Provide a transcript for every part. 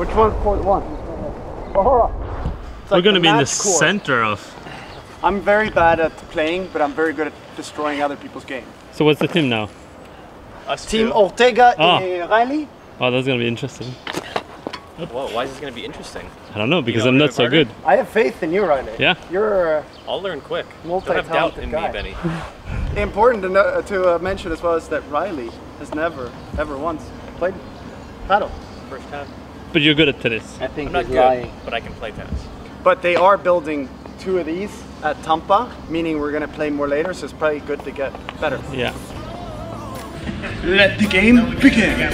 Which one's port one? Oh, hold on. It's We're gonna be in the match court. center of. I'm very bad at playing, but I'm very good at destroying other people's game. So what's the team now? Us Team two. Ortega Ah. and Riley. Oh, that's gonna be interesting. Whoa, why is this gonna be interesting? I don't know because know I'm not so good. I have faith in you, Riley. Yeah. You're uh, I'll learn quick. Don't have doubt Multi-talented in guy. me, Benny. important to, know, to uh, mention as well is that Riley has never, ever once played padel. First time. But you're good at tennis. I think I'm not he's good, lying. but I can play tennis. But they are building two of these at Tampa, meaning we're gonna play more later, so it's probably good to get better. Yeah. Let the game begin.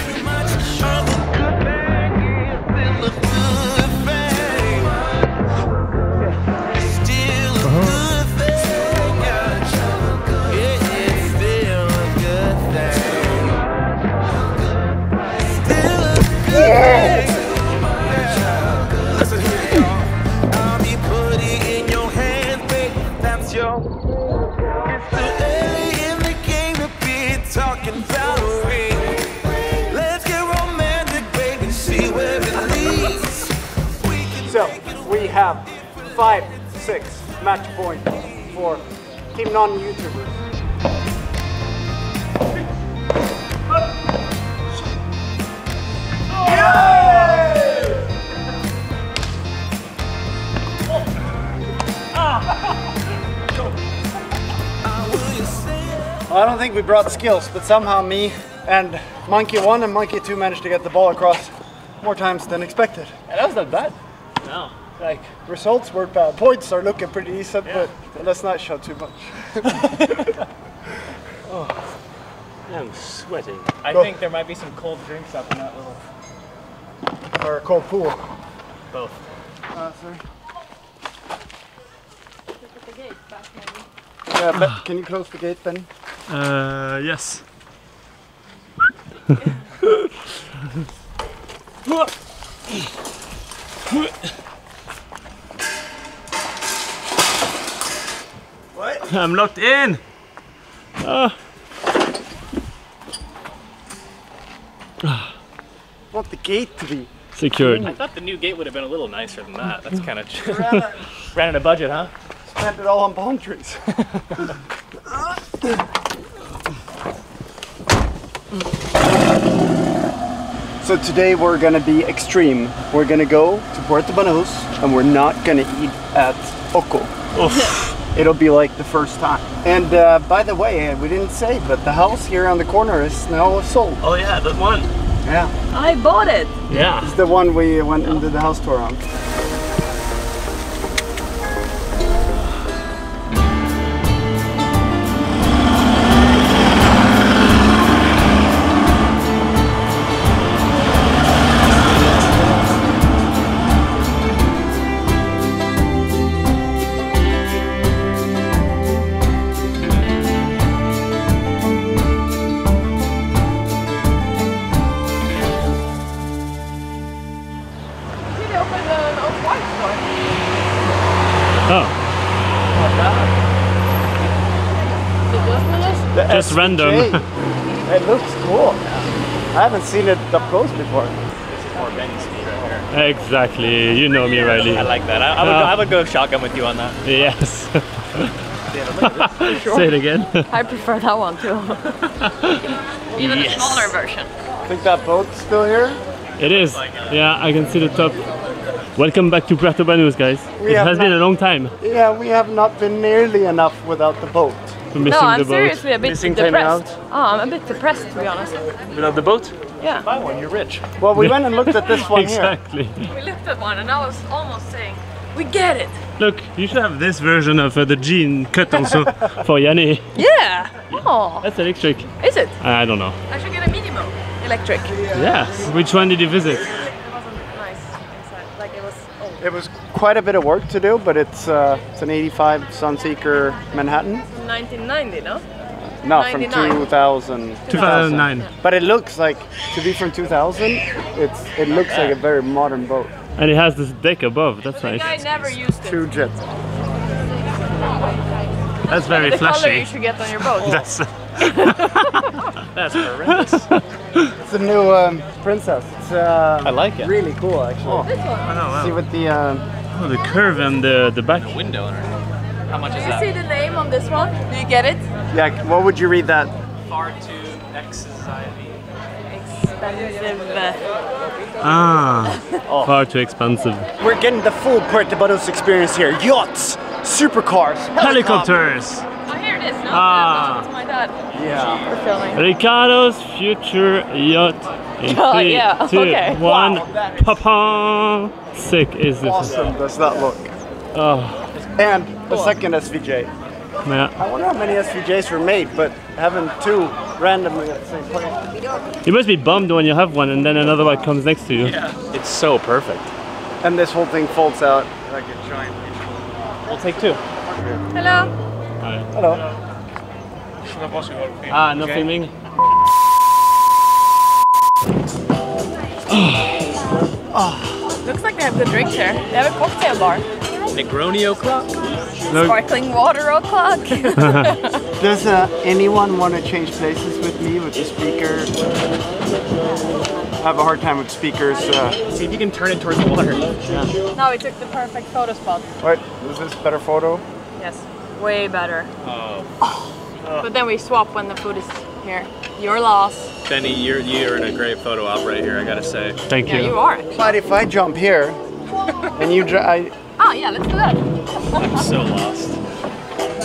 So we have five, six match point for team non-YouTubers. Well, I don't think we brought skills, but somehow me and Monkey 1 and Monkey 2 managed to get the ball across more times than expected. That was not bad. No. Like results weren't bad. Points are looking pretty decent, but let's not show too much. I'm sweating. I Go. think there might be some cold drinks up in that little. or a cold pool. Both. Uh, sorry. Yeah, Ben, can you close the gate, Ben? Uh, yes. What? I'm locked in. Ah. want the gate to be. Secured. I thought the new gate would have been a little nicer than that. That's kind of. Rather Ran out of budget, huh? spent it all on palm trees. so today we're gonna be extreme. We're gonna go to Puerto Banús and we're not gonna eat at Oco. It'll be like the first time. And uh, by the way, we didn't say, but the house here on the corner is now sold. Oh yeah, that one. Yeah, I bought it. Yeah. it's the one we went into the house tour on. Random. SVJ. it looks cool. I haven't seen it up close before. This is more Benny speed right here. exactly. You know me, Riley. I like that. I, I would. Uh, go, I would go shotgun with you on that. Yes. Say it again. I prefer that one too. Even Yes. a smaller version. I think that boat's still here. It is. Yeah, I can see the top. Welcome back to Puerto Banús, guys. We it have has been a long time. Yeah, we have not been nearly enough without the boat. For missing No, I'm the boat. seriously a bit Missing depressed. Oh, I'm a bit depressed to be honest. Without the boat? Yeah. Buy one. You're rich. Well, we went and looked at this one here. exactly. We looked at one and I was almost saying, we get it. Look, you should have this version of uh, the jean cut also for Janni. Yeah. Oh, That's electric. is it? I don't know. I should get a Minimo electric. Yes. Which one did you visit? It wasn't nice inside. Like it was. It was quite a bit of work to do, but it's uh, it's an 85 Sunseeker Manhattan. 1990, no? No, from 99. 2000. 2009. But it looks like to be from 2000. It's it looks like a very modern boat. And it has this deck above. That's The guy nice. never used it. Two jets. That's very the color flashy. you should get on your boat. That's That's horrendous. it's a new um, princess. It's uh, I like it. really cool actually. This one. See what the uh, Oh, the curve and the the back. Window underneath. How much is Do you see the name on this one? Do you get it? yeah. What would you read that? Far too exciting. Expensive. Ah, far too expensive. We're getting the full Puerto Banús experience here. Yachts, supercars, Helicopters. Oh, here it is. No, Ah. That's my dad. Yeah. We're filming. Ricardo's future yacht. In Oh, three, yeah, two, okay. one. Wow, that is Papa. Sick is this? Awesome does that look? Oh, And the second SVJ. yeah. I wonder how many SVJs were made, but having two randomly at the same place. You must be bummed when you have one and then another one comes next to you. Yeah, It's so perfect. And this whole thing folds out like a giant. We'll take two. Hello. Hello. Ah, no filming. Looks like they have good drinks here. They have a cocktail bar. Negroni o'clock. Sparkling water o'clock. Does uh, anyone want to change places with me with the speaker? I have a hard time with speakers. Uh, See if you can turn it towards the water. now we took the perfect photo spot. what? Is this better photo? Yes. Way better. Oh. But then we swap when the food is here. Your loss. Benny, you're you're in a great photo op right here. I gotta say. Thank Yeah, you. you are. But if I jump here and you dr- I, Ah, yeah, let's do that. I'm so lost.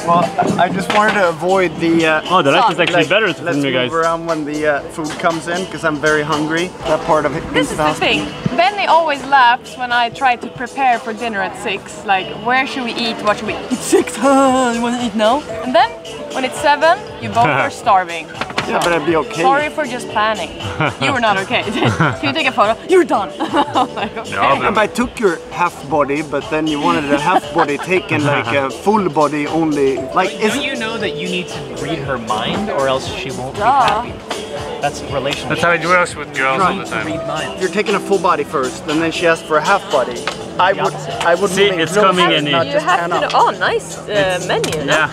well, I just wanted to avoid the. Uh, Oh, the light is actually like, better to let's move guys. around when the uh, food comes in because I'm very hungry. That part of it. This is the thing. Benny always laughs when I try to prepare for dinner at six. Like, where should we eat? What should we? It's six. Huh? You want to eat now? And then when it's seven, you both are starving. Yeah, but I'd be okay. Sorry for just planning. You were not okay. Can you take a photo? You're done. I'm like, okay. And I took your half body, but then you wanted a half body taken like a full body only. Like, is Don't you know that you need to read her mind or else she won't Duh. be happy? That's relationship. That's how it works with girls all the time. Read minds. you're taking a full body first, and then she asks for a half body. I would, I would See, move in it's closer, coming in not it. You have to. up. Oh, nice uh, menu. Yeah.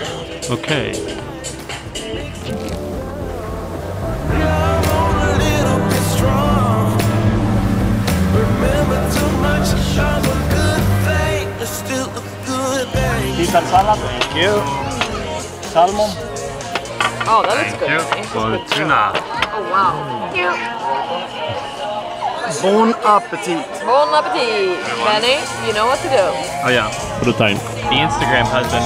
Okay. Caesar salad. Thank you. Salmon. Oh, that looks good. Benny. For tuna. Oh wow. Thank you. Bon appetit. Bon appetit, Benny. You know what to do. Oh yeah, for the time. The Instagram husband.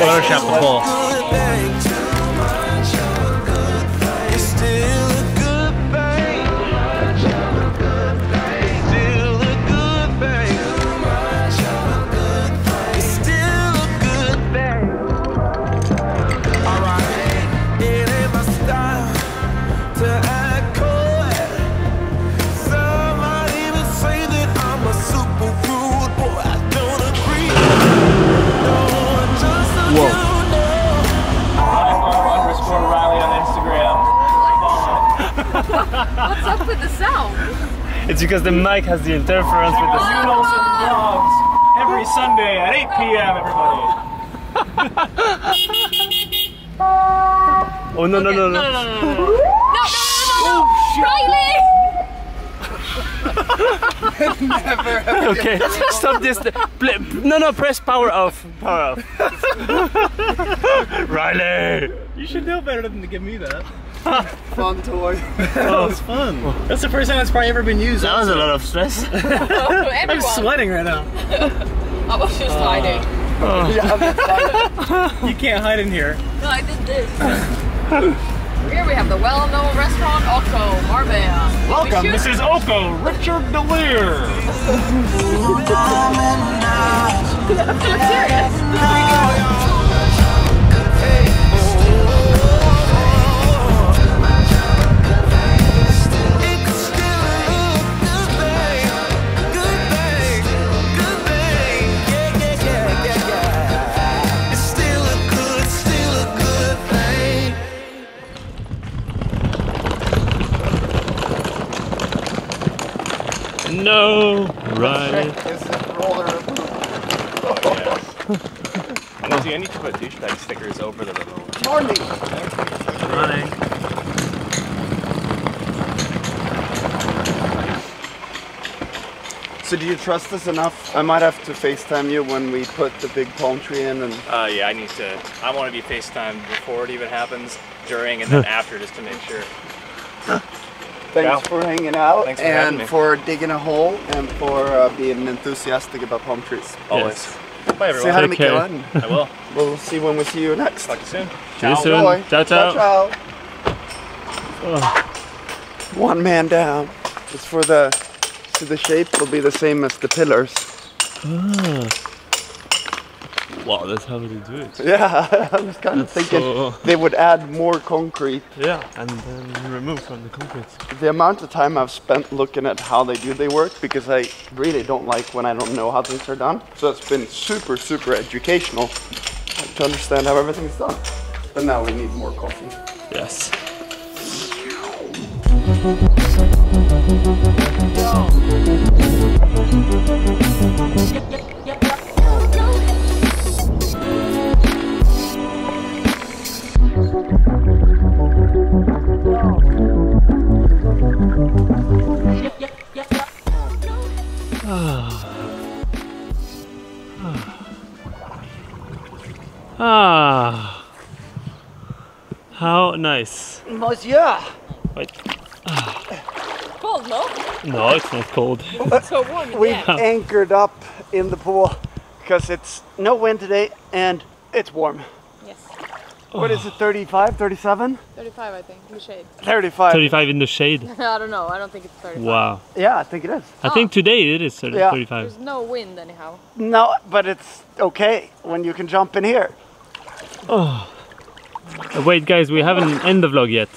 Photoshop the bowl. With the sound? It's because the mic has the interference with the. Noodles and vlogs every Sunday at 8 p.m. Everybody. Oh no no no No, no! no, no, no, no, no. No, no, no, no, no. Riley! Okay, stop this. Pl- No no, press power off. Power off. Riley. You should know better than to give me that. Fun toy. Oh, that was fun. That's the first time that's probably ever been used. That was a lot of stress. Everyone. I'm sweating right now. I was just uh, hiding. Oh. You can't hide in here. No, I did this. Here we have the well-known restaurant Oko Marbella. Welcome. We This is Oko Rickard Deler. I'm serious. This is roller. See, I need to put douchebag stickers over the remote. Morning. Running. So do you trust us enough? I might have to FaceTime you when we put the big palm tree in and Uh, yeah, I need to. I want to be FaceTime before it even happens, during, and then after, just to make sure. Thanks Yeah. for hanging out Thanks for and me. for digging a hole and for uh, being enthusiastic about palm trees. Always. Bye, Say hi everyone. to Take care. Mikaela I will. we'll see when we see you next. Talk to you soon. See you soon. Boy. Ciao, ciao. ciao. One man down. It's for the so the shape will be the same as the pillars. Wow, that's how they do it. Yeah, I was kind of thinking So, they would add more concrete. yeah, and then remove from the concrete. The amount of time I've spent looking at how they do their work because I really don't like when I don't know how things are done. So it's been super, super educational to understand how everything's done. But now we need more coffee. Yes. Ah. Nice. Monsieur! Wait. Cold, no? No, it's not cold. So warm. We've Yeah. anchored up in the pool because it's no wind today and it's warm. Yes. What is it, 35, 37? 35, I think. In the shade. 35. 35 in the shade. I don't know. I don't think it's 35. Wow. Yeah, I think it is. I think today it is 30, Yeah. 35. There's no wind anyhow. No, but it's okay when you can jump in here. Uh, Wait, guys, we haven't end the vlog yet.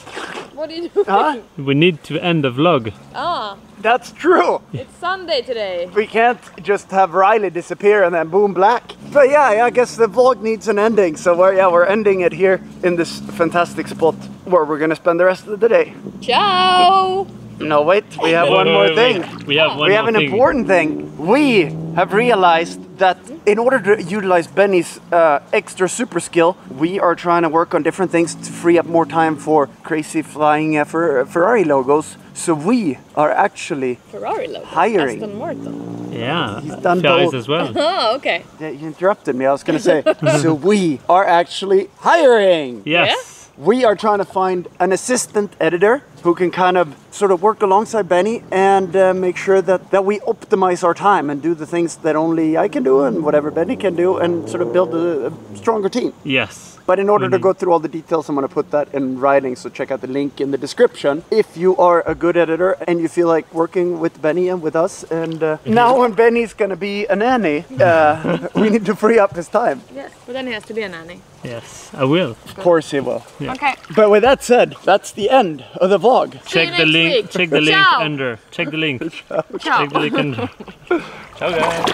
What are you doing? Huh? We need to end the vlog. Ah, That's true. it's Sunday today. We can't just have Riley disappear and then boom black. But yeah, I guess the vlog needs an ending. So we're, yeah, we're ending it here in this fantastic spot where we're gonna spend the rest of the day. Ciao! No, wait, we have Wait, one wait, more wait, thing. wait. We have one we have an thing. important thing. We have realized that in order to utilize Benny's uh, extra super skill, we are trying to work on different things to free up more time for crazy flying uh, Fer- Ferrari logos. So we are actually Ferrari logo. Hiring. Aston Martin. Yeah. He's done both. as well. Oh, okay. Yeah, you interrupted me. I was going to say, so we are actually hiring. Yes. We are trying to find an assistant editor who can kind of sort of work alongside Benny and uh, make sure that, that we optimize our time and do the things that only I can do and whatever Benny can do and sort of build a, a stronger team. Yes. But in order to Mhm. go through all the details, I'm going to put that in writing. So check out the link in the description if you are a good editor and you feel like working with Benny and with us. And uh, now, when Benny's going to be a nanny, uh, we need to free up his time. Yes. But then he has to be a nanny. Yes, I will. Of course, he will. Okay. But with that said, that's the end of the vlog. See you Check the next link. week. Check the link Ciao. under. Check the link. Ciao. Check the link under. Ciao, guys.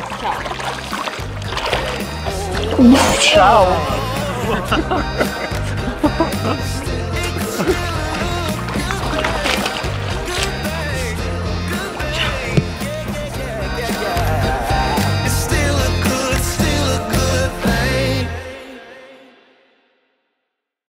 Ciao.